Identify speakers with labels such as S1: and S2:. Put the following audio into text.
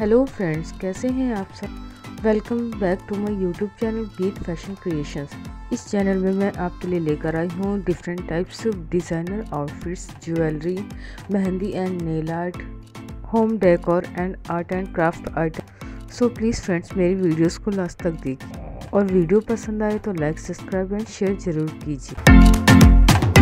S1: Hello friends कैसे हैं आप सब? Welcome back to my YouTube channel Geet fashion creations इस चैनल में मैं आपके लिए लेकर आई हूँ different types of designer outfits jewellery mehndi and nail art home decor and art and craft item so please friends मेरी वीडियोस को लास्ट तक देखिए। और वीडियो पसंद आए तो लाइक सब्सक्राइब एंड शेयर ज़रूर कीजिए।